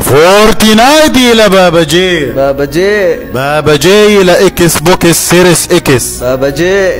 فورتنايت إلى بابا جي. بابا جي. بابا جي إلى إكس بوكس سيريس إكس. بابا جي.